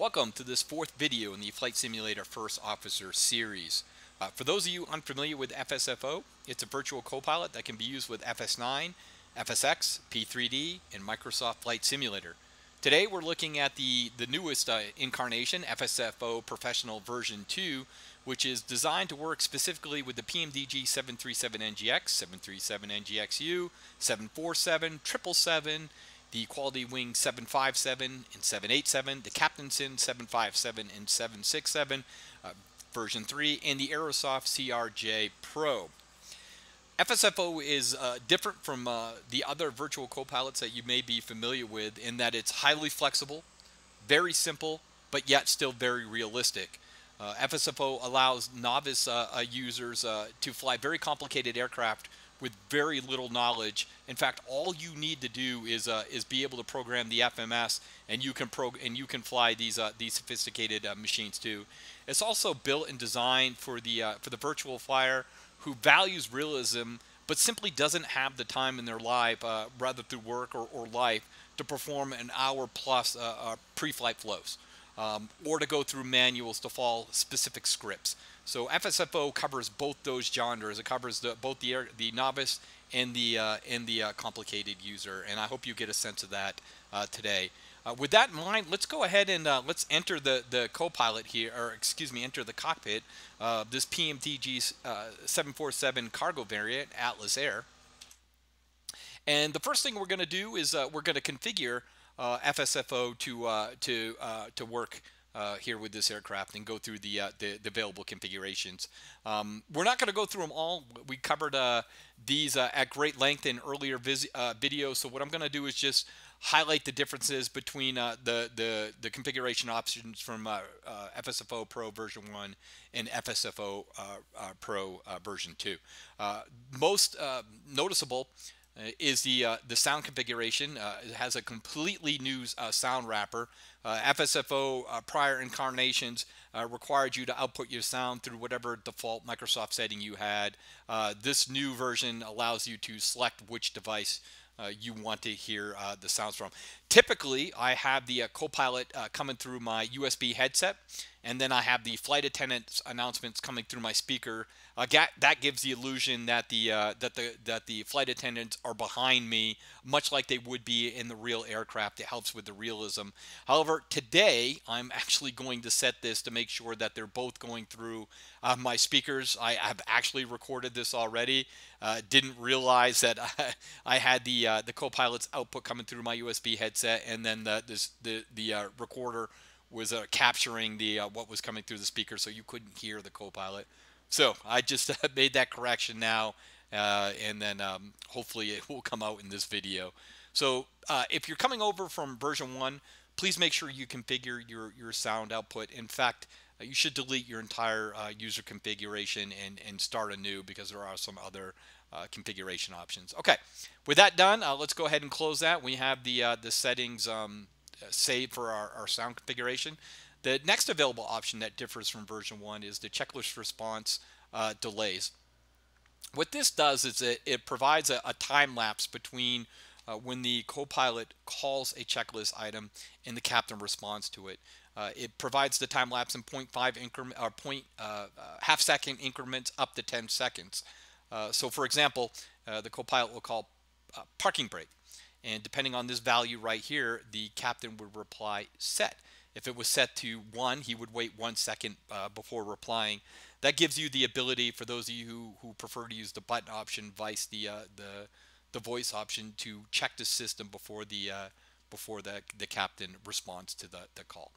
Welcome to this fourth video in the Flight Simulator First Officer series. Uh, for those of you unfamiliar with FSFO, it's a virtual co-pilot that can be used with FS9, FSX, P3D, and Microsoft Flight Simulator. Today we're looking at the, the newest uh, incarnation, FSFO Professional version 2, which is designed to work specifically with the PMDG 737NGX, 737NGXU, 747, 777, the Quality Wing 757 and 787, the Captain Sim 757 and 767, uh, version 3, and the Aerosoft CRJ Pro. FSFO is uh, different from uh, the other virtual co-pilots that you may be familiar with in that it's highly flexible, very simple, but yet still very realistic. Uh, FSFO allows novice uh, uh, users to fly very complicated aircraft with very little knowledge. In fact, all you need to do is uh, is be able to program the FMS, and you can pro and you can fly these uh, these sophisticated uh, machines too. It's also built and designed for the uh, for the virtual flyer who values realism, but simply doesn't have the time in their life, uh, rather through work or, or life, to perform an hour plus uh, pre-flight flows. Um, or to go through manuals to follow specific scripts. So FSFO covers both those genres. It covers the, both the the novice and the uh, and the uh, complicated user. And I hope you get a sense of that uh, today. Uh, with that in mind, let's go ahead and uh, let's enter the the co-pilot here, or excuse me, enter the cockpit this PMDG uh, 747 cargo variant Atlas Air. And the first thing we're going to do is we're going to configure FSFO to to to work uh, here with this aircraft and go through the, uh, the, the, available configurations. Um, we're not going to go through them all. We covered uh, these uh, at great length in earlier uh, videos. So what I'm going to do is just highlight the differences between uh, the, the, the configuration options from FSFO Pro version 1 and FSFO Pro version 2. most noticeable uh, is the uh, the sound configuration. Uh, it has a completely new sound wrapper. FSFO prior incarnations required you to output your sound through whatever default Microsoft setting you had. this new version allows you to select which device uh, you want to hear uh, the sounds from. Typically, I have the uh, Copilot coming through my USB headset, and then I have the flight attendant's announcements coming through my speaker. that gives the illusion that the that the that the flight attendants are behind me, much like they would be in the real aircraft. It helps with the realism. However, today I'm actually going to set this to make sure that they're both going through my speakers. I have actually recorded this already. didn't realize that I, I had the uh, the co-pilot's output coming through my USB headset, and then the this, the the uh, recorder was uh, capturing the uh, what was coming through the speaker, so you couldn't hear the co-pilot. So I just made that correction now, uh, and then um, hopefully it will come out in this video. So uh, if you're coming over from version one, please make sure you configure your your sound output. In fact. You should delete your entire user configuration and, and start anew because there are some other uh, configuration options. Okay, with that done, uh, let's go ahead and close that. We have the uh, the settings um, saved for our, our sound configuration. The next available option that differs from version 1 is the checklist response uh, delays. What this does is it, it provides a, a time lapse between uh, when the co-pilot calls a checklist item and the captain responds to it. Uh, it provides the time lapse in 0.5 increment or point uh, uh, half second increments up to 10 seconds. Uh, so for example, the co-pilot will call parking brake. And depending on this value right here, the captain would reply set. If it was set to one, he would wait one second uh, before replying. That gives you the ability for those of you who, who prefer to use the button option, vice the uh, the the voice option, to check the system before the uh, before the the captain responds to the the call.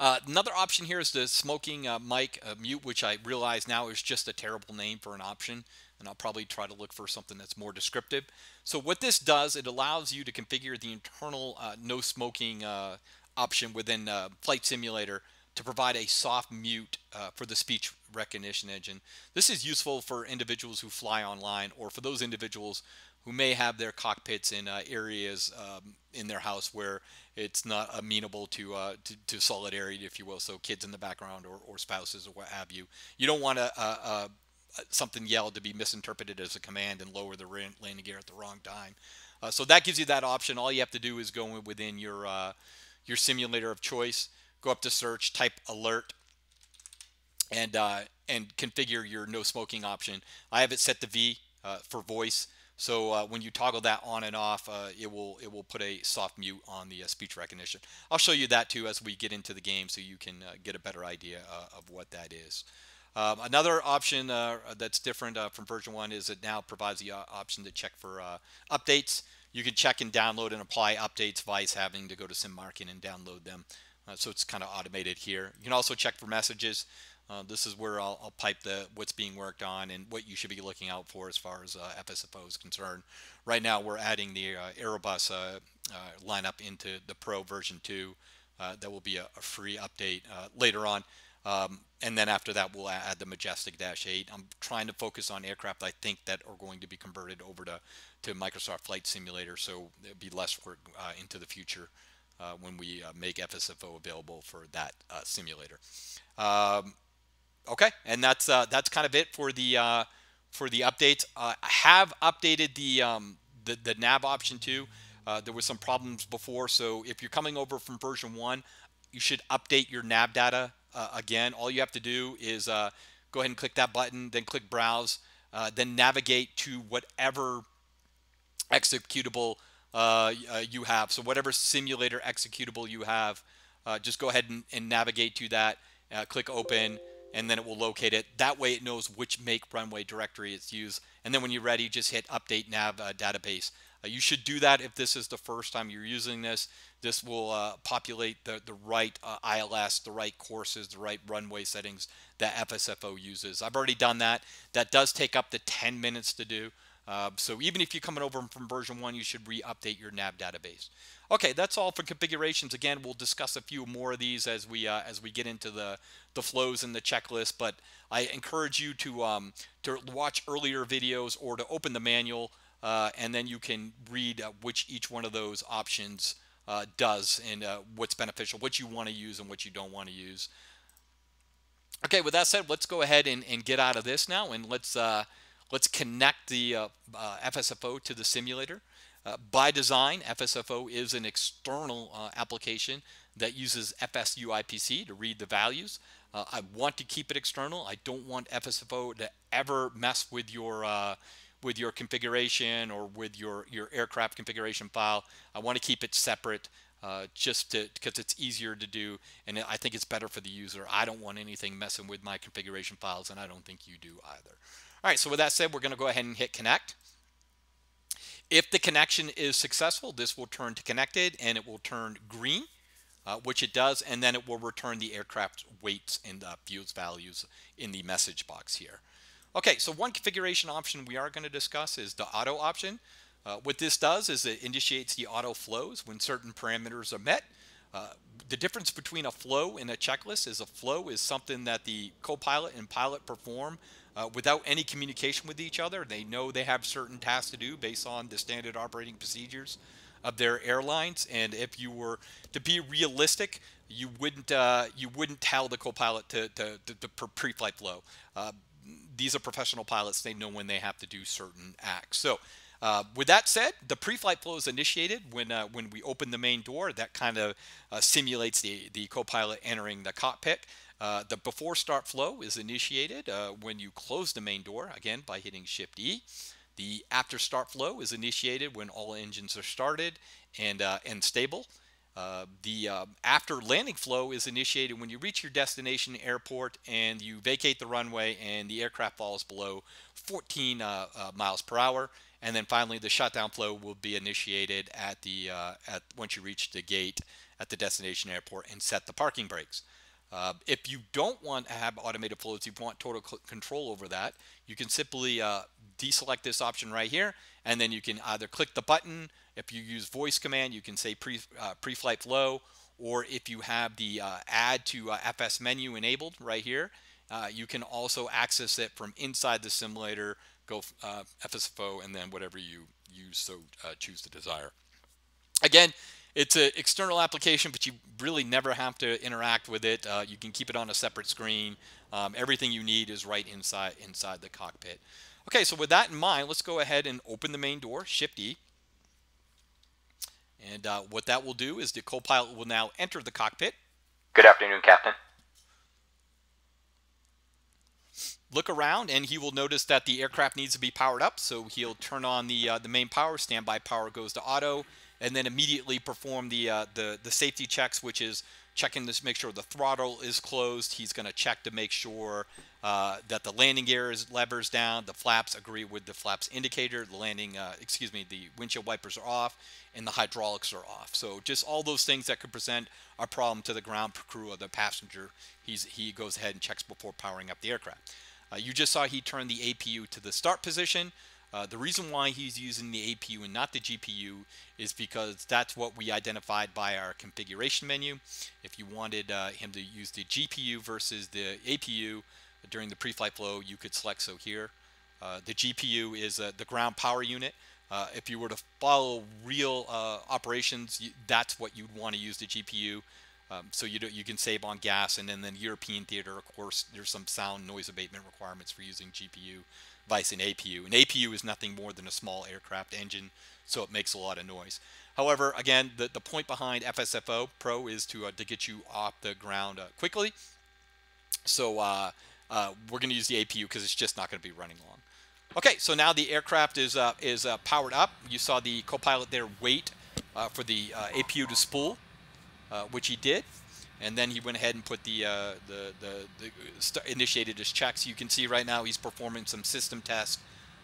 Uh, another option here is the smoking uh, mic uh, mute, which I realize now is just a terrible name for an option. And I'll probably try to look for something that's more descriptive. So what this does, it allows you to configure the internal uh, no smoking uh, option within uh, Flight Simulator to provide a soft mute for the speech recognition engine. This is useful for individuals who fly online or for those individuals who may have their cockpits in uh, areas um, in their house where it's not amenable to, uh, to, to solidarity, if you will. So kids in the background or, or spouses or what have you. You don't want to something yelled to be misinterpreted as a command and lower the landing gear at the wrong time. Uh, so that gives you that option. All you have to do is go within your uh, your simulator of choice. Go up to search, type alert, and uh, and configure your no smoking option. I have it set to V uh, for voice. So uh, when you toggle that on and off, uh, it will it will put a soft mute on the speech recognition. I'll show you that too as we get into the game, so you can get a better idea of what that is. Um, another option uh, that's different from version one is it now provides the option to check for updates. You can check and download and apply updates, vice having to go to SimMarket and download them. so it's kind of automated here. You can also check for messages. Uh, this is where I'll, I'll, pipe the what's being worked on and what you should be looking out for as far as uh, FSFO is concerned. Right now, we're adding the uh, Aerobus uh, uh, lineup into the Pro version 2. Uh, that will be a, a free update later on. Um, and then after that, we'll add the Majestic Dash 8. I'm trying to focus on aircraft I think that are going to be converted over to, to Microsoft Flight Simulator, so there'll be less work into the future when we make FSFO available for that simulator. Um, Okay, and that's uh, that's kind of it for the uh, for the updates. Uh, I have updated the um, the, the nav option too. Uh, there was some problems before, so if you're coming over from version one, you should update your nav data uh, again. All you have to do is uh, go ahead and click that button, then click browse, then navigate to whatever executable you have. So whatever simulator executable you have, just go ahead and, and navigate to that. click open and then it will locate it. That way it knows which make runway directory it's used. And then when you're ready, just hit update nav uh, database. Uh, you should do that if this is the first time you're using this. This will uh, populate the, the right uh, ILS, the right courses, the right runway settings that FSFO uses. I've already done that. That does take up to 10 minutes to do. Uh, so even if you're coming over from version 1, you should re-update your nav database. Okay, that's all for configurations. Again, we'll discuss a few more of these as we uh, as we get into the the flows and the checklist. But I encourage you to um, to watch earlier videos or to open the manual, uh, and then you can read uh, which each one of those options uh, does and uh, what's beneficial, what you want to use and what you don't want to use. Okay, with that said, let's go ahead and, and get out of this now, and let's uh, let's connect the FSFO to the simulator. Uh, by design, FSFO is an external uh, application that uses FSUIPC to read the values. Uh, I want to keep it external. I don't want FSFO to ever mess with your uh, with your configuration or with your your aircraft configuration file. I want to keep it separate. Uh, just because it's easier to do and I think it's better for the user. I don't want anything messing with my configuration files and I don't think you do either. All right, so with that said, we're going to go ahead and hit connect. If the connection is successful, this will turn to connected and it will turn green, uh, which it does, and then it will return the aircraft weights and the fuel values in the message box here. Okay, so one configuration option we are going to discuss is the auto option. Uh, what this does is it initiates the auto flows when certain parameters are met. Uh, the difference between a flow and a checklist is a flow is something that the co-pilot and pilot perform uh, without any communication with each other. They know they have certain tasks to do based on the standard operating procedures of their airlines. And if you were to be realistic, you wouldn't uh, you wouldn't tell the co-pilot to, to, to, to pre-flight flow. Uh, these are professional pilots; they know when they have to do certain acts. So. Uh, with that said, the pre-flight flow is initiated when uh, when we open the main door. That kind of uh, simulates the the co-pilot entering the cockpit. Uh, the before start flow is initiated uh, when you close the main door, again by hitting Shift E. The after start flow is initiated when all engines are started and, uh, and stable. Uh, the uh, after landing flow is initiated when you reach your destination airport and you vacate the runway and the aircraft falls below 14 uh, miles per hour. And then finally, the shutdown flow will be initiated at the at once you reach the gate at the destination airport and set the parking brakes. Uh, if you don't want to have automated flows, you want total control over that, you can simply uh, deselect this option right here, and then you can either click the button. If you use voice command, you can say pre, uh, pre-flight flow, or if you have the uh, add to uh, FS menu enabled right here, uh, you can also access it from inside the simulator, go FSFO, and then whatever you, you so choose to desire. Again, it's an external application, but you really never have to interact with it. Uh, you can keep it on a separate screen. Um, everything you need is right inside inside the cockpit. Okay, so with that in mind, let's go ahead and open the main door, Shift E. And uh, what that will do is the co-pilot will now enter the cockpit. Good afternoon, Captain. Look around, and he will notice that the aircraft needs to be powered up. So he'll turn on the uh, the main power. Standby power goes to auto, and then immediately perform the uh, the the safety checks, which is checking to make sure the throttle is closed. He's going to check to make sure uh, that the landing gear is levers down, the flaps agree with the flaps indicator, the landing, uh, excuse me, the windshield wipers are off, and the hydraulics are off. So just all those things that could present a problem to the ground crew or the passenger, he's, he goes ahead and checks before powering up the aircraft. Uh, you just saw he turned the APU to the start position. Uh, the reason why he's using the APU and not the GPU is because that's what we identified by our configuration menu. If you wanted uh, him to use the GPU versus the APU during the pre-flight flow, you could select so here. Uh, the GPU is uh, the ground power unit. Uh, if you were to follow real operations, you, that's what you'd want to use the GPU. Um, so you, do, you can save on gas, and then the European theater, of course, there's some sound noise abatement requirements for using GPU vice an APU. An APU is nothing more than a small aircraft engine, so it makes a lot of noise. However, again, the, the point behind FSFO Pro is to, uh, to get you off the ground uh, quickly. So uh, uh we're going to use the APU because it's just not going to be running long. Okay, so now the aircraft is, uh, is uh, powered up. You saw the co-pilot there wait for the APU to spool, which he did and then he went ahead and put the uh, the, the, the initiated his checks. You can see right now he's performing some system tests.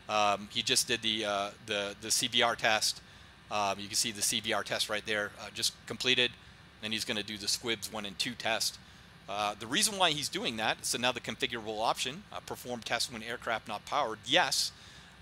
Um, he just did the uh, the the test. Um, you can see the CVR test right there, uh, just completed. Then he's going to do the Squibs one and two test. Uh, the reason why he's doing that is another configurable option: uh, perform test when aircraft not powered. Yes.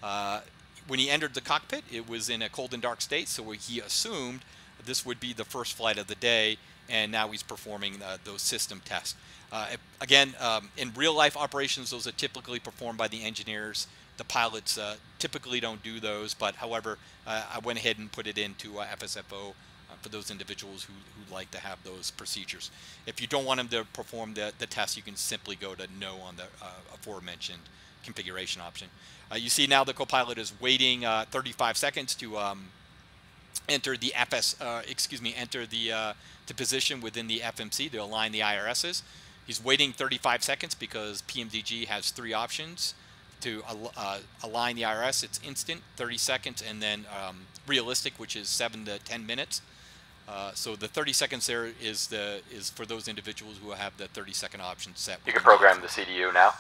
Uh, when he entered the cockpit, it was in a cold and dark state, so he assumed this would be the first flight of the day and now he's performing uh, those system tests. Uh, again, um, in real life operations, those are typically performed by the engineers. The pilots uh, typically don't do those, but however, uh, I went ahead and put it into uh, FSFO uh, for those individuals who, who like to have those procedures. If you don't want them to perform the, the test, you can simply go to no on the aforementioned configuration option. you see now the co-pilot is waiting 35 seconds to um, enter the FS, excuse me, enter the to position within the FMC to align the IRSs. He's waiting 35 seconds because PMDG has three options to uh, align the IRS. It's instant, 30 seconds, and then um, realistic, which is 7 to 10 minutes. Uh, so the 30 seconds there is the is for those individuals who have the 30 second option set. You can program the CDU now.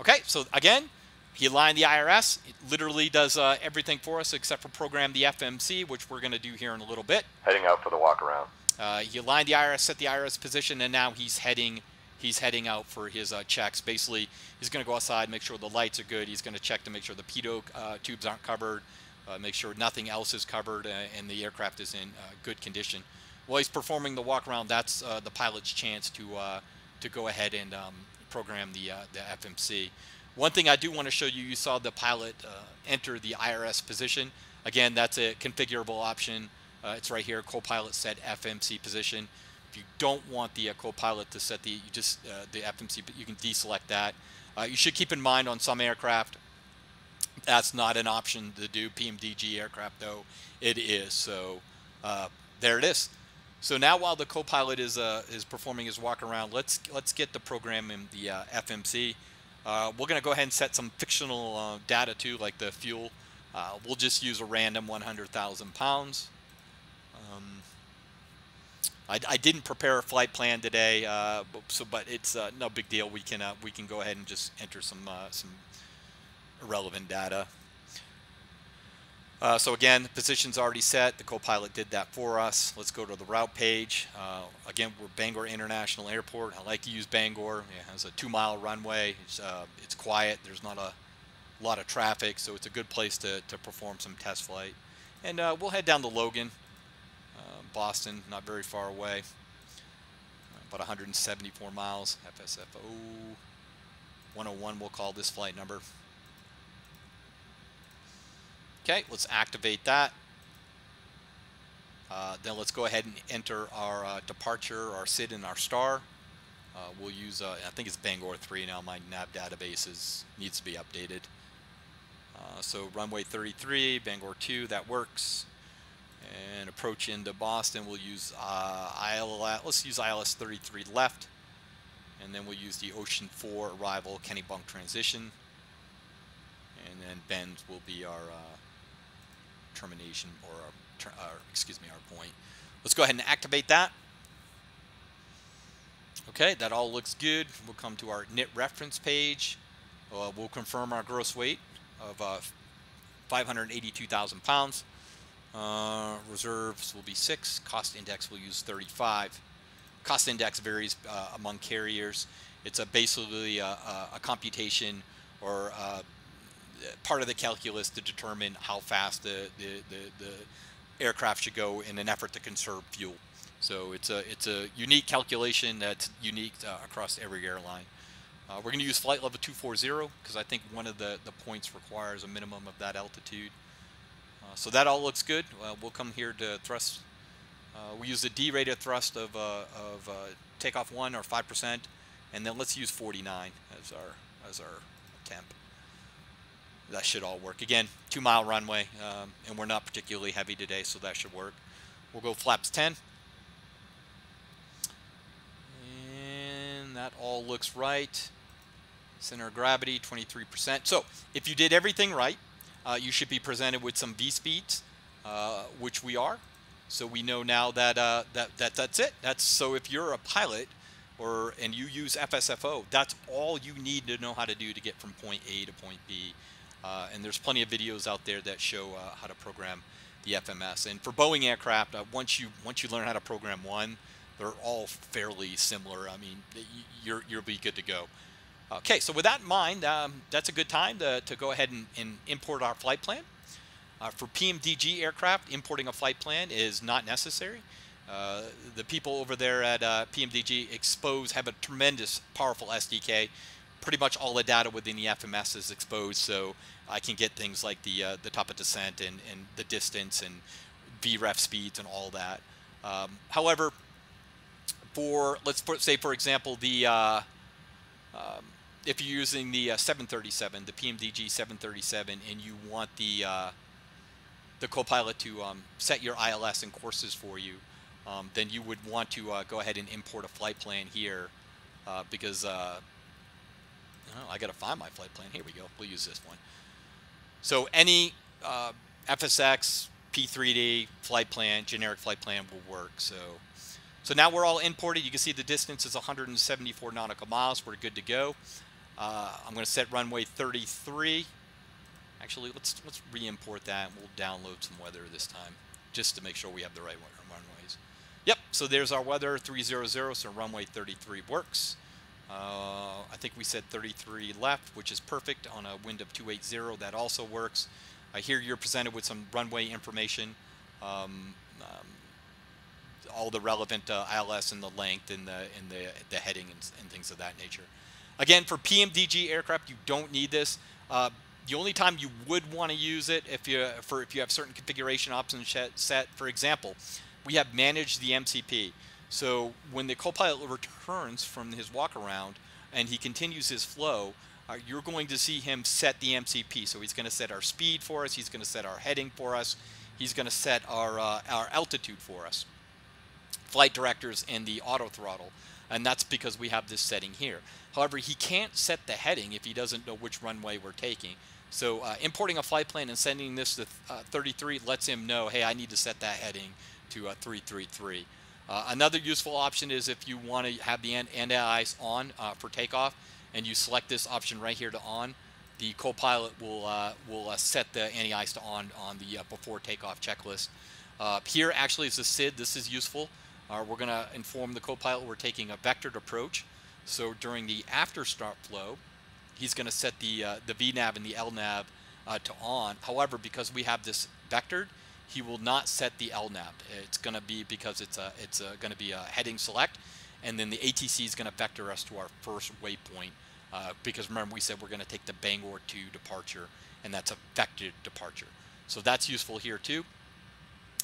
Okay, so again, he aligned the IRS. It literally does uh, everything for us except for program the FMC, which we're going to do here in a little bit. Heading out for the walk around. Uh, he aligned the IRS, set the IRS position, and now he's heading he's heading out for his uh, checks. Basically, he's going to go outside, make sure the lights are good. He's going to check to make sure the pitot uh, tubes aren't covered, uh, make sure nothing else is covered, uh, and the aircraft is in uh, good condition. While he's performing the walk around, that's the pilot's chance to to go ahead and um, program the the FMC. One thing I do want to show you, you saw the pilot enter the IRS position. Again, that's a configurable option. Uh, it's right here, co-pilot set FMC position. If you don't want the uh, co-pilot to set the, you just uh, the FMC, but you can deselect that. Uh, you should keep in mind on some aircraft, that's not an option to do. PMDG aircraft, though, it is. So uh, there it is. So now, while the co-pilot is uh, is performing his walk around, let's let's get the program in the FMC. We're going to go ahead and set some fictional data too, like the fuel. we'll just use a random 100,000 pounds. Um, I, I, didn't prepare a flight plan today, uh, so but it's uh, no big deal. We can uh, we can go ahead and just enter some uh, some irrelevant data. Uh, so again, position's already set. The co-pilot did that for us. Let's go to the route page. Uh, again, we're Bangor International Airport. I like to use Bangor. It has a two-mile runway. It's, it's quiet. There's not a lot of traffic, so it's a good place to, to perform some test flight. And we'll head down to Logan. Boston, not very far away. About 174 miles. FSFO 101 we'll call this flight number. Okay, let's activate that. Uh, then let's go ahead and enter our uh, departure, our SID, and our star. Uh, we'll use, uh, I think it's Bangor 3 now. My nav database is, needs to be updated. Uh, so runway 33, Bangor 2, that works. And approach into Boston, we'll use uh, ILS, let's use ILS 33 left. And then we'll use the Ocean 4 arrival Kennebunk transition. And then bend will be our termination or, our, uh, excuse me, our point. Let's go ahead and activate that. Okay, that all looks good. We'll come to our NIT reference page. Uh, we'll confirm our gross weight of uh, 582,000 pounds. Uh, reserves will be 6. Cost index will use 35. Cost index varies uh, among carriers. It's a basically a, a, a computation or uh, part of the calculus to determine how fast the, the, the, the aircraft should go in an effort to conserve fuel. So it's a it's a unique calculation that's unique uh, across every airline. Uh, we're going to use flight level 240 because I think one of the, the points requires a minimum of that altitude. Uh, so that all looks good. we'll come here to thrust. Uh, we use the derated thrust of, uh, of uh, takeoff 1 or 5%, and then let's use 49 as our, as our temp. That should all work. Again, two mile runway, um, and we're not particularly heavy today, so that should work. We'll go flaps 10. And that all looks right. Center of gravity, 23%. So if you did everything right, uh, you should be presented with some V-speeds, uh, which we are. So we know now that, uh, that, that that's it. That's So if you're a pilot or and you use FSFO, that's all you need to know how to do to get from point A to point B. Uh, and there's plenty of videos out there that show uh, how to program the FMS. And for Boeing aircraft, uh, once you once you learn how to program one, they're all fairly similar. I mean, you're, you'll be good to go. Okay, so with that in mind, um, that's a good time to, to go ahead and, and import our flight plan. Uh, for PMDG aircraft, importing a flight plan is not necessary. Uh, the people over there at uh, PMDG Expose have a tremendous, powerful SDK. Pretty much all the data within the FMS is exposed, so I can get things like the uh, the top of descent and, and the distance and VREF speeds and all that. Um, however, for let's say for example the uh, um, if you're using the uh, 737 the PMDG 737 and you want the uh, the co-pilot to um, set your ILS and courses for you um, then you would want to uh, go ahead and import a flight plan here uh, because uh, oh, I gotta find my flight plan here we go we'll use this one so any FSX P3D flight plan generic flight plan will work so so now we're all imported. You can see the distance is 174 nautical miles. We're good to go. Uh, I'm going to set runway 33. Actually, let's let's re-import that. We'll download some weather this time just to make sure we have the right runways. Yep, so there's our weather 300, so runway 33 works. Uh, I think we said 33 left, which is perfect on a wind of 280. That also works. I hear you're presented with some runway information. Um, um, all the relevant uh, ILS and the length and the and the the heading and, and, things of that nature. Again, for PMDG aircraft, you don't need this. Uh, the only time you would want to use it if you for if you have certain configuration options set. For example, we have managed the MCP. So when the co-pilot returns from his walk around and he continues his flow, uh, you're going to see him set the MCP. So he's going to set our speed for us. He's going to set our heading for us. He's going to set our uh, our altitude for us flight directors and the auto throttle and that's because we have this setting here. However, he can't set the heading if he doesn't know which runway we're taking. So uh, importing a flight plan and sending this to uh, 33 lets him know, hey, I need to set that heading to uh, 333. Uh, another useful option is if you want to have the anti-ice on uh, for takeoff and you select this option right here to on, the co-pilot will uh, will set the anti-ice to on on the before takeoff checklist. here actually is the SID. This is useful. Uh, we're going to inform the co-pilot we're taking a vectored approach. So during the after start flow, he's going to set the uh, the VNAV and the LNAV uh, to on. However, because we have this vectored, he will not set the LNAV. It's going to be because it's a it's going to be a heading select, and then the ATC is going to vector us to our first waypoint. Uh, because remember, we said we're going to take the Bangor 2 departure, and that's a vectored departure. So that's useful here too.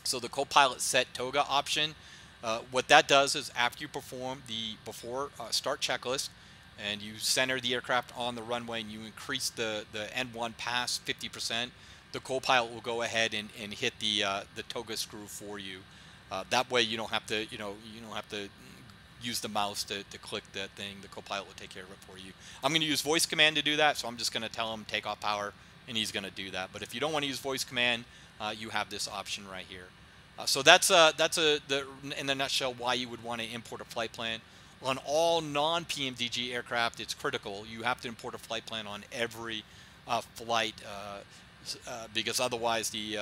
So the co-pilot set toga option uh, what that does is after you perform the before uh, start checklist and you center the aircraft on the runway and you increase the, the N1 pass 50%, the co-pilot will go ahead and, and hit the uh, the toga screw for you. Uh, that way you don't have to you know you don't have to use the mouse to, to click that thing. The co-pilot will take care of it for you. I'm going to use voice command to do that, so I'm just going to tell him take off power, and he's going to do that. But if you don't want to use voice command, uh, you have this option right here. Uh, so that's uh, that's a the in the nutshell why you would want to import a flight plan. On all non-PMDG aircraft, it's critical. You have to import a flight plan on every uh, flight uh, uh, because otherwise the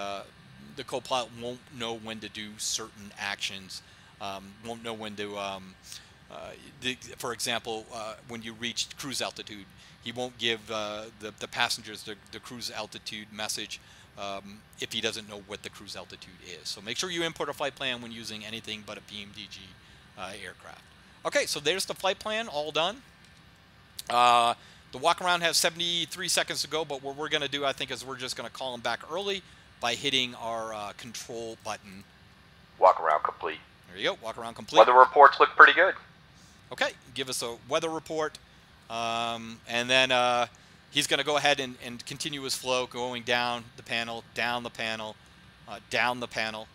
the co-pilot won't know when to do certain actions, um, won't know when to, um, uh, the, for example, uh, when you reach cruise altitude, he won't give uh, the, the passengers the, the cruise altitude message um, if he doesn't know what the cruise altitude is. So make sure you import a flight plan when using anything but a PMDG uh, aircraft. Okay, so there's the flight plan, all done. Uh, the walk around has 73 seconds to go, but what we're going to do, I think, is we're just going to call him back early by hitting our uh, control button. Walk around complete. There you go, walk around complete. Weather reports look pretty good. Okay, give us a weather report. Um, and then uh, he's going to go ahead and, and, continue his flow going down the panel, down the panel, uh, down the panel.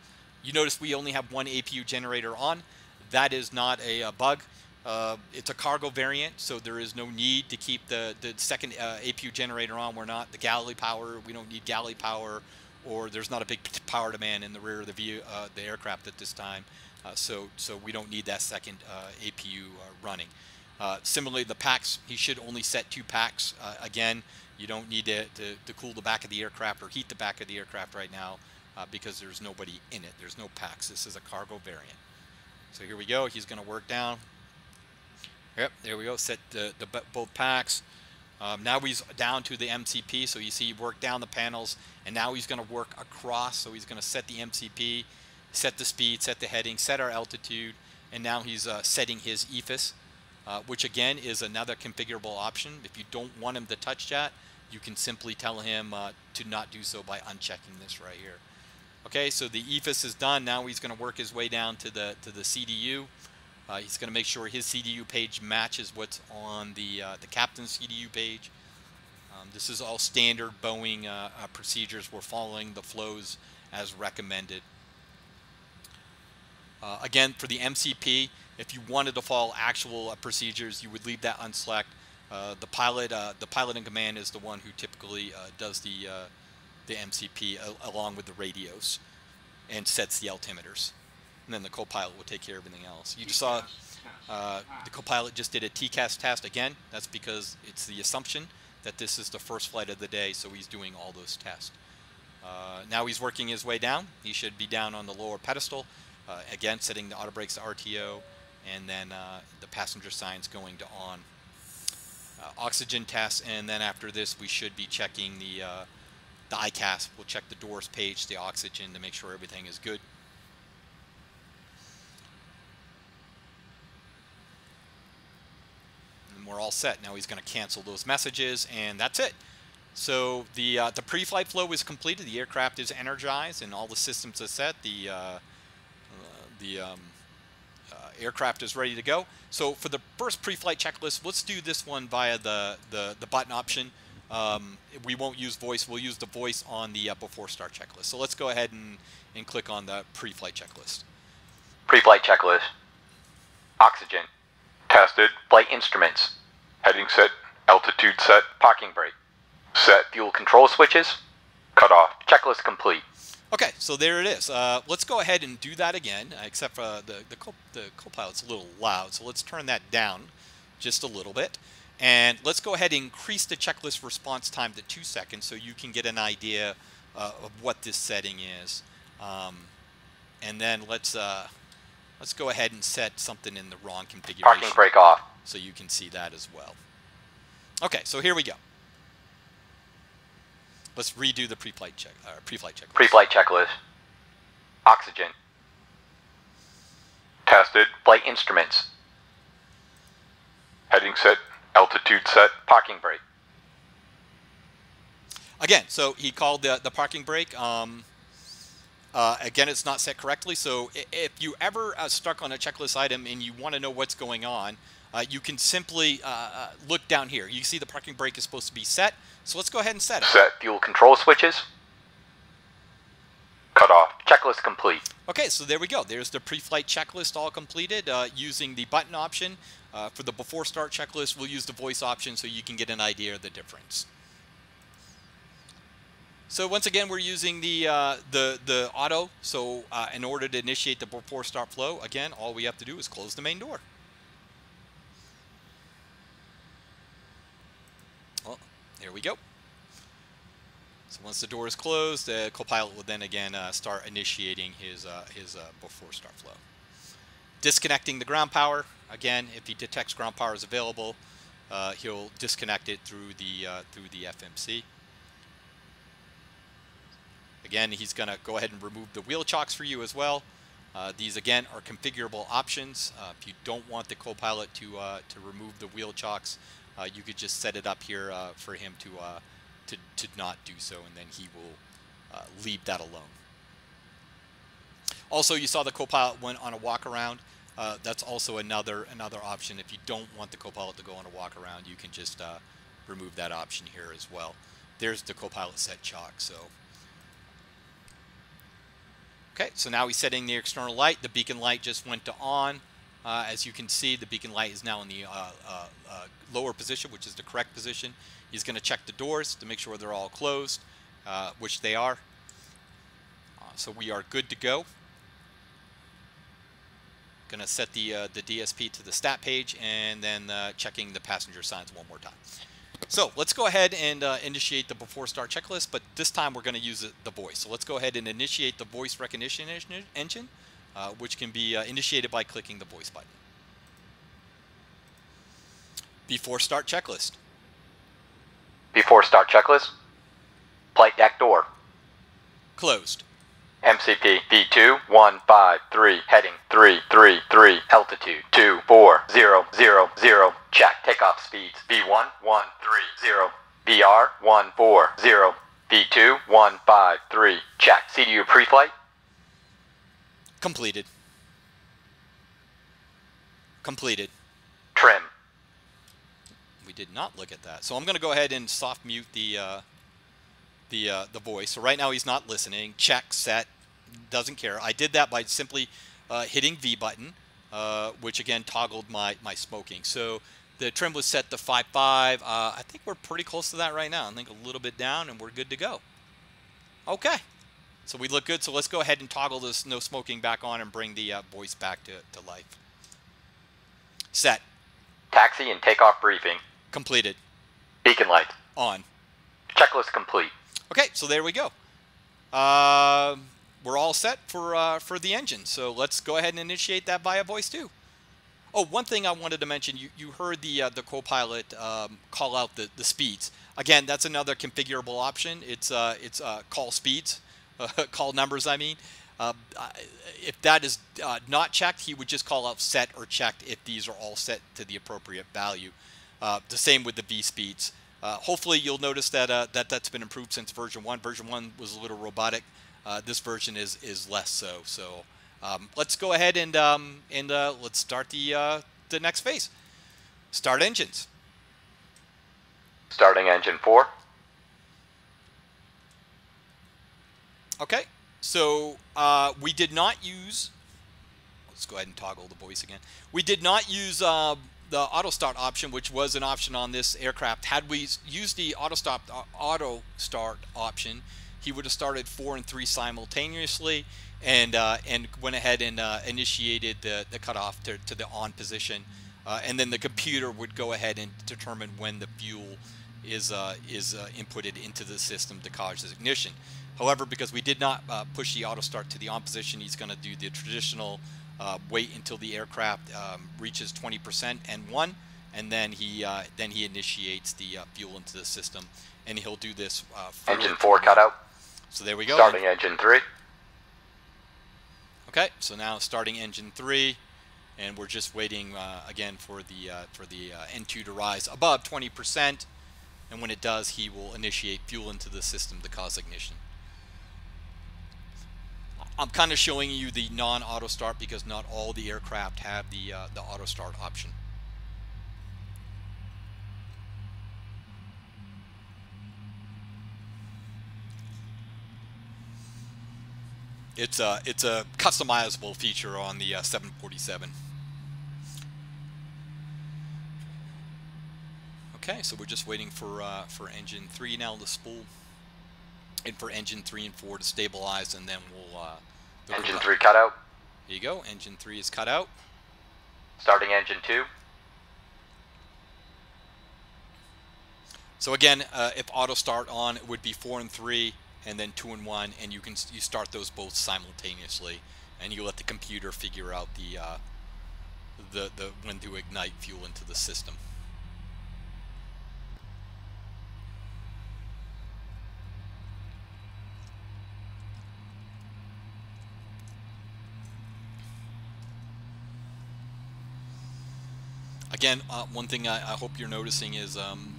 You notice we only have one APU generator on. That is not a, a bug. Uh, it's a cargo variant, so there is no need to keep the, the second uh, APU generator on. We're not the galley power. We don't need galley power or there's not a big power demand in the rear of the view, uh, the aircraft at this time. Uh, so, so we don't need that second uh, APU uh, running. Similarly, the packs, he should only set two packs. Again, you don't need to, to, to, cool the back of the aircraft or heat the back of the aircraft right now because there's nobody in it. There's no packs. This is a cargo variant. So here we go. He's going to work down. Yep, there we go. Set the, the both packs. Um, now he's down to the MCP, so you see he worked down the panels, and now he's going to work across, so he's going to set the MCP, set the speed, set the heading, set our altitude, and now he's uh, setting his EFIS, uh, which again is another configurable option. If you don't want him to touch that, you can simply tell him uh, to not do so by unchecking this right here. Okay, so the EFIS is done. Now he's going to work his way down to the to the CDU. Uh, he's going to make sure his CDU page matches what's on the uh, the captain's CDU page. Um, this is all standard Boeing uh, uh, procedures. We're following the flows as recommended. Uh, again, for the MCP, if you wanted to follow actual uh, procedures, you would leave that unselect. the pilot, the pilot in command, is the one who typically does the the MCP along with the radios and sets the altimeters and then the co-pilot will take care of everything else. You just saw uh, the co-pilot just did a TCAS test again. That's because it's the assumption that this is the first flight of the day, so he's doing all those tests. Uh, now he's working his way down. He should be down on the lower pedestal. Uh, again, setting the auto brakes to RTO, and then uh, the passenger signs going to on. Uh, oxygen test, and then after this, we should be checking the uh, the EICAS. We'll check the doors page, the oxygen, to make sure everything is good. We're all set. Now he's going to cancel those messages, and that's it. So the uh, the pre-flight flow is completed. The aircraft is energized, and all the systems are set. The uh, uh, the um, uh, aircraft is ready to go. So for the first pre-flight checklist, let's do this one via the the, the button option. Um, we won't use voice. We'll use the voice on the uh, before start checklist. So let's go ahead and, and click on the pre-flight checklist. Pre-flight checklist. Oxygen. Tested. Flight instruments. Heading set. Altitude set. Parking brake. Set fuel control switches. Cut off. Checklist complete. Okay, so there it is. Uh, let's go ahead and do that again, except for the, the, co the co-pilot's a little loud, so let's turn that down just a little bit. And let's go ahead and increase the checklist response time to two seconds so you can get an idea uh, of what this setting is. Um, and then let's uh, Let's go ahead and set something in the wrong configuration. Parking brake off. So you can see that as well. Okay, so here we go. Let's redo the pre-flight check, uh, pre-flight checklist. Pre-flight checklist. Oxygen. Tested. Flight instruments. Heading set. Altitude set. Parking brake. Again, so he called the, the parking brake. Um, uh, again, it's not set correctly, so if you ever uh, stuck on a checklist item and you want to know what's going on, uh, you can simply uh, uh, look down here. You see the parking brake is supposed to be set, so let's go ahead and set it. Set fuel control switches. Cut off. Checklist complete. Okay, so there we go. There's the pre-flight checklist all completed uh, using the button option. Uh, for the before start checklist, we'll use the voice option so you can get an idea of the difference. So once again, we're using the uh, the the auto. So uh, in order to initiate the before start flow, again, all we have to do is close the main door. Well, there we go. So once the door is closed, the Copilot will then again uh, start initiating his uh, his uh, before start flow. Disconnecting the ground power. Again, if he detects ground power is available, uh, he'll disconnect it through the through the FMC. Again, he's going to go ahead and remove the wheel chocks for you as well. Uh, these again are configurable options. Uh, if you don't want the Copilot to uh, to remove the wheel chocks, uh, you could just set it up here uh, for him to, uh, to to not do so, and then he will leave that alone. Also, you saw the Copilot went on a walk around. that's also another another option. If you don't want the Copilot to go on a walk around, you can just remove that option here as well. There's the Copilot set chock. So. Okay, so now he's setting the external light. The beacon light just went to on. Uh, as you can see, the beacon light is now in the uh, uh, uh lower position, which is the correct position. He's going to check the doors to make sure they're all closed, uh, which they are. Uh, so we are good to go. Going to set the, the DSP to the stat page and then checking the passenger signs one more time. So let's go ahead and uh, initiate the before start checklist, but this time we're going to use the voice. So let's go ahead and initiate the voice recognition engine, uh, which can be uh, initiated by clicking the voice button. Before start checklist. Before start checklist. Flight deck door. Closed. MCP V2153, heading 333, altitude 24000, check, takeoff speeds V1130, VR 140, V2153, check, CDU pre-flight? Completed. Completed. Trim. We did not look at that. So I'm going to go ahead and soft mute the uh, the uh, the voice. So right now he's not listening. Check, set, doesn't care. I did that by simply uh, hitting V button, uh, which again toggled my, my smoking. So the trim was set to 5.5. Uh, I think we're pretty close to that right now. I think a little bit down and we're good to go. Okay. So we look good. So let's go ahead and toggle this no smoking back on and bring the uh, voice back to, to life. Set. Taxi and takeoff briefing. Completed. Beacon light. On. Checklist complete. Okay, so there we go. Uh, we're all set for uh, for the engine. So let's go ahead and initiate that via voice too. Oh, one thing I wanted to mention, you, you heard the uh, the Copilot um, call out the, the speeds. Again, that's another configurable option. It's uh, it's uh, call speeds, call numbers. I mean, uh, if that is uh, not checked, he would just call out set or checked if these are all set to the appropriate value. Uh, the same with the V speeds. hopefully, you'll notice that that that's been improved since version one. Version one was a little robotic. Uh, this version is is less so. So um, let's go ahead and um, and uh, let's start the uh, the next phase. Start engines. Starting engine four. Okay, so uh, we did not use. Let's go ahead and toggle the voice again. We did not use uh, the auto start option, which was an option on this aircraft. Had we used the auto stop auto start option, he would have started four and three simultaneously and uh, and went ahead and uh, initiated the, the cutoff to, to the on position. Uh, and then the computer would go ahead and determine when the fuel is uh, is uh, inputted into the system to cause the ignition. However, because we did not uh, push the auto start to the on position, he's going to do the traditional wait until the aircraft um, reaches 20% N1, and then he then he initiates the fuel into the system, and he'll do this. Engine four cutout. So there we go. Starting engine three. Okay, so now starting engine three, and we're just waiting uh, again for the uh, for the uh, N2 to rise above 20%, and when it does, he will initiate fuel into the system to cause ignition. I'm kind of showing you the non-auto start because not all the aircraft have the uh, the auto start option. It's a it's a customizable feature on the uh, 747. Okay, so we're just waiting for uh, for engine three now to spool, and for engine three and four to stabilize, and then we'll. Uh, engine three cut out. There you go. Engine three is cut out. Starting engine two. So again, uh, if auto start on, it would be four and three, and then two and one, and you can you start those both simultaneously, and you let the computer figure out the uh, the the when to ignite fuel into the system. Again, uh, one thing I, I, hope you're noticing is um,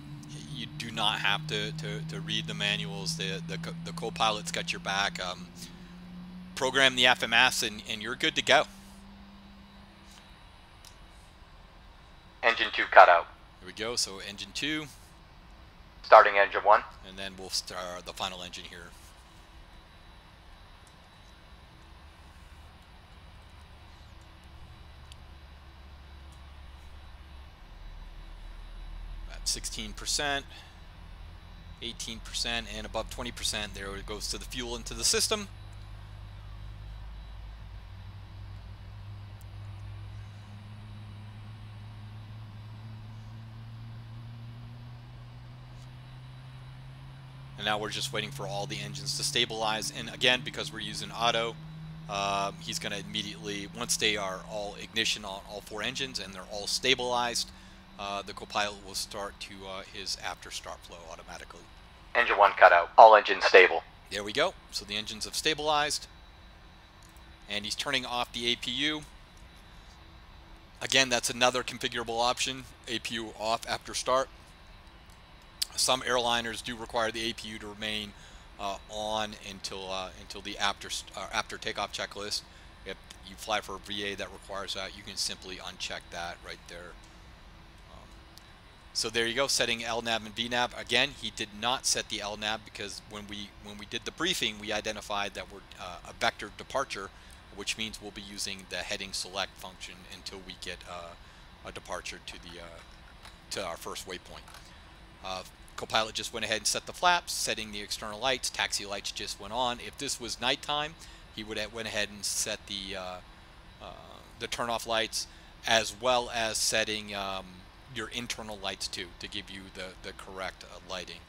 do not have to, to, to read the manuals. The, the, the co-pilot's got your back. Um, program the FMS and, and you're good to go. Engine 2 cut out. Here we go. So engine 2. Starting engine 1. And then we'll start the final engine here. At 16%, 18%, and above 20%, there it goes to the fuel into the system. And now we're just waiting for all the engines to stabilize. And again, because we're using auto, um, he's going to immediately, once they are all ignition on all four engines and they're all stabilized, uh, the copilot will start to uh, his after start flow automatically. Engine 1 cut out. All engines stable. There we go. So the engines have stabilized. And he's turning off the APU. Again, that's another configurable option. APU off after start. Some airliners do require the APU to remain uh, on until uh, until the after uh, after takeoff checklist. If you fly for a VA that requires that, you can simply uncheck that right there. So there you go, setting LNAV and VNAV. Again, he did not set the LNAV because when we when we did the briefing, we identified that we're uh, a vector departure, which means we'll be using the heading select function until we get uh, a departure to the uh, to our first waypoint. Copilot just went ahead and set the flaps, setting the external lights. Taxi lights just went on. If this was nighttime, he would have went ahead and set the uh, uh, the turn off lights, as well as setting um, your internal lights too to give you the the correct uh, lighting.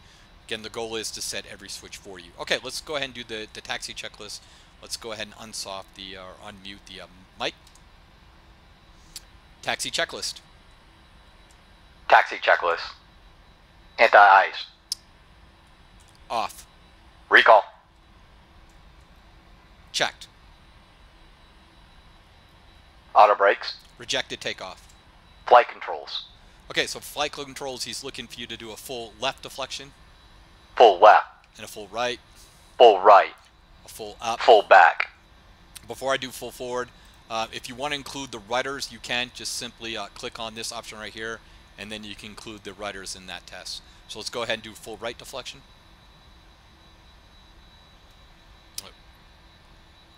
Again, the goal is to set every switch for you. Okay, let's go ahead and do the the taxi checklist. Let's go ahead and unsoft the or unmute the um, mic. Taxi checklist. Taxi checklist. Anti-ice. Off. Recall. Checked. Auto brakes. Rejected takeoff. Flight controls. Okay, so flight controls, he's looking for you to do a full left deflection. Full left. And a full right. Full right. A full up. Full back. Before I do full forward, uh, if you want to include the rudders, you can just simply uh, click on this option right here and then you can include the rudders in that test. So let's go ahead and do full right deflection.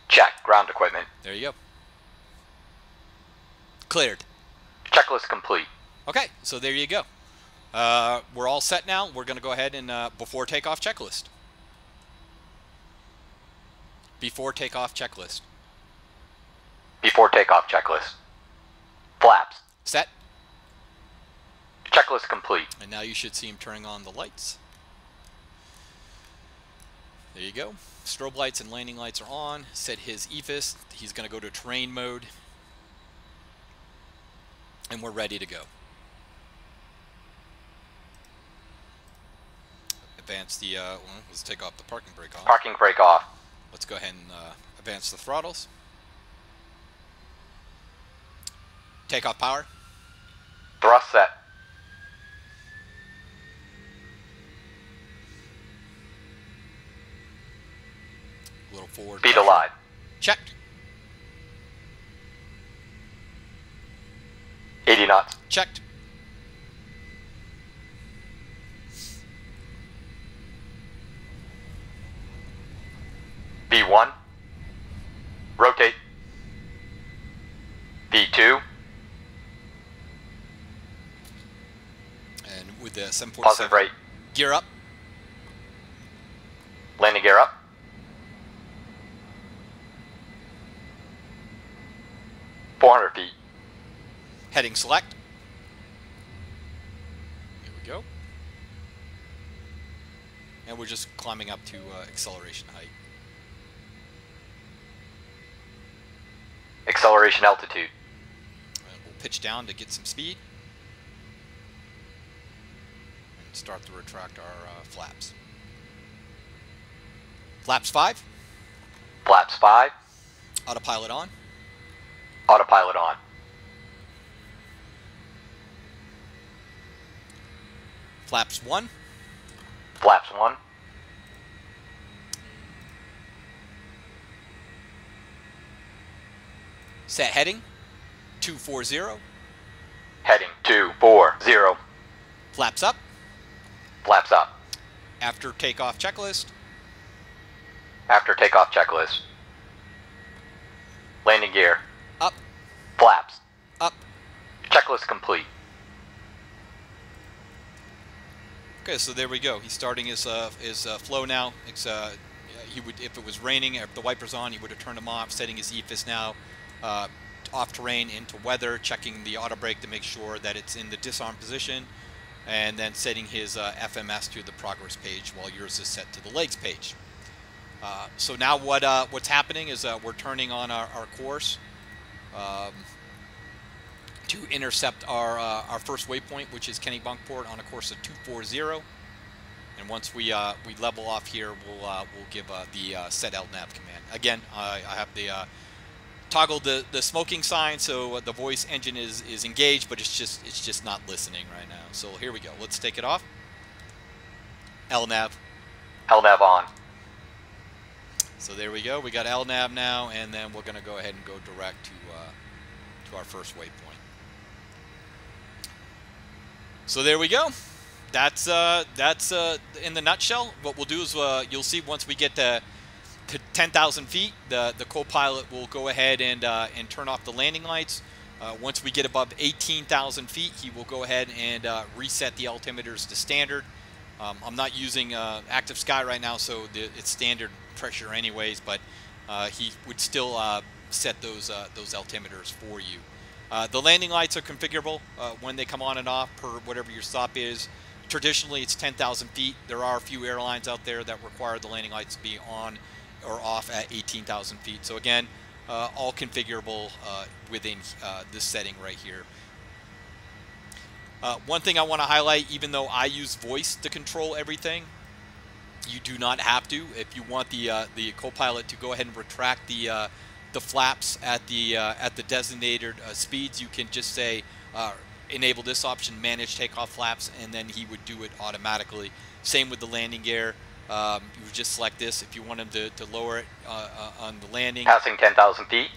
Check, ground equipment. There you go. Cleared. Checklist complete. Okay, so there you go. Uh, we're all set now. We're going to go ahead and uh, before takeoff checklist. Before takeoff checklist. Before takeoff checklist. Flaps. Set. Checklist complete. And now you should see him turning on the lights. There you go. Strobe lights and landing lights are on. Set his EFIS. He's going to go to terrain mode. And we're ready to go. Advance the, uh, well, let's take off the parking brake off. Parking brake off. Let's go ahead and uh, advance the throttles. Take off power. Thrust set. A little forward. Speed alive. Checked. 80 knots. Checked. V1. with the 747. Positive rate. Gear up. Landing gear up. Four hundred feet. Heading select. Here we go. And we're just climbing up to uh, acceleration height. Acceleration altitude. And we'll pitch down to get some speed. And start to retract our uh, flaps. Flaps 5. Flaps five. Autopilot on. Autopilot on. Flaps 1. Flaps one. Set heading. 240. Heading two four zero. Flaps up. Flaps up. After takeoff checklist. After takeoff checklist. Landing gear. Up. Flaps. Up. Checklist complete. Okay, so there we go. He's starting his uh, his uh, flow now. It's uh, he would if it was raining, if the wipers on, he would have turned them off. Setting his EFIS now, uh, off terrain into weather, checking the auto brake to make sure that it's in the disarm position, and then setting his uh, FMS to the progress page while yours is set to the legs page. Uh, so now what uh, what's happening is uh, we're turning on our, our course. Um, to intercept our uh, our first waypoint, which is Kennebunkport on a course of 240. And once we uh, we level off here, we'll we'll give the set LNAV command. Again, I I have the toggled the the smoking sign, so the voice engine is is engaged, but it's just it's just not listening right now. So here we go. Let's take it off. LNAV. LNAV on. So there we go. We got LNAV now, and then we're going to go ahead and go direct to uh, to our first waypoint. So there we go. That's uh, that's uh, in the nutshell. What we'll do is uh, you'll see once we get to, to 10,000 feet, the the co-pilot will go ahead and uh, and turn off the landing lights. Uh, once we get above 18,000 feet, he will go ahead and uh, reset the altimeters to standard. Um, I'm not using active sky right now, so the, it's standard pressure anyways. But he would still set those those altimeters for you. Uh, the landing lights are configurable uh, when they come on and off per whatever your stop is. Traditionally, it's 10,000 feet. There are a few airlines out there that require the landing lights to be on or off at 18,000 feet. So again, uh, all configurable uh, within uh, this setting right here. Uh, one thing I want to highlight, even though I use voice to control everything, you do not have to. If you want the the co-pilot to go ahead and retract the the flaps at the uh, at the designated uh, speeds, you can just say uh, enable this option, manage takeoff flaps, and then he would do it automatically. Same with the landing gear. Um, you would just select this if you want him to, to lower it uh, uh, on the landing. Passing 10,000 feet.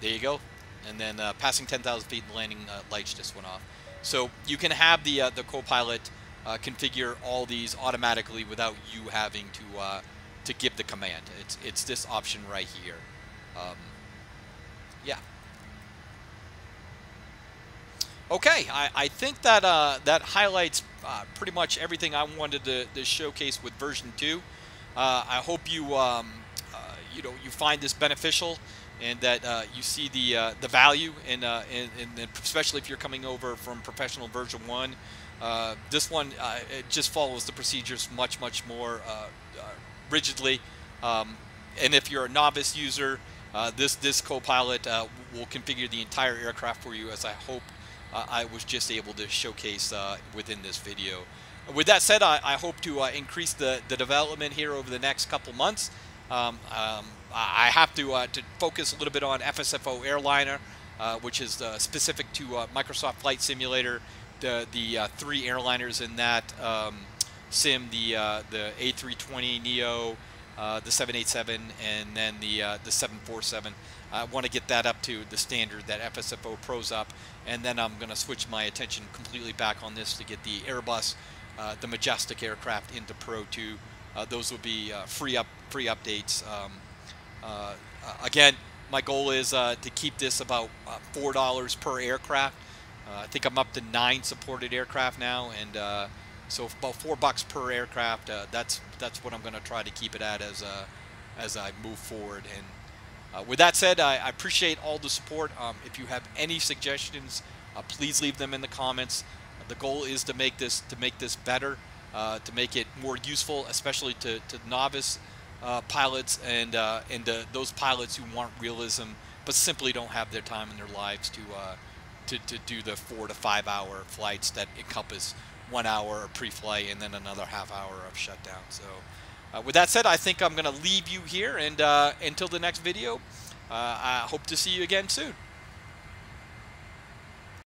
There you go. And then uh, passing 10,000 feet, the landing lights just went off. So you can have the the co-pilot configure all these automatically without you having to to give the command. It's it's this option right here. Um, yeah. Okay, I, I think that uh, that highlights uh, pretty much everything I wanted to, to showcase with version two. Uh, I hope you um, uh, you know you find this beneficial and that uh, you see the uh, the value in, especially if you're coming over from professional version one. this one it just follows the procedures much much more rigidly, um, and if you're a novice user. Uh, this this co-pilot uh, will configure the entire aircraft for you as I hope uh, I was just able to showcase uh, within this video. With that said, I, I hope to uh, increase the, the development here over the next couple months. Um, um, I have to, to focus a little bit on FSFO Airliner, which is specific to Microsoft Flight Simulator, the, the three airliners in that um, sim, the, the A320 Neo, uh, the 787 and then the uh, the 747. I want to get that up to the standard that FSFO Pro's up, and then I'm going to switch my attention completely back on this to get the Airbus, uh, the Majestic aircraft into Pro 2. Uh, those will be free up free updates. Um, again, my goal is to keep this about four dollars per aircraft. I think I'm up to nine supported aircraft now, and So about four bucks per aircraft. Uh, that's that's what I'm going to try to keep it at as uh, as I move forward. And uh, with that said, I, I, appreciate all the support. Um, if you have any suggestions, uh, please leave them in the comments. The goal is to make this to make this better, uh, to make it more useful, especially to, to novice pilots and and those pilots who want realism but simply don't have their time in their lives to to, to do the four to five hour flights that encompass one hour of pre-flight and then another half hour of shutdown. So uh, with that said, I think I'm going to leave you here and uh, until the next video, uh, I hope to see you again soon.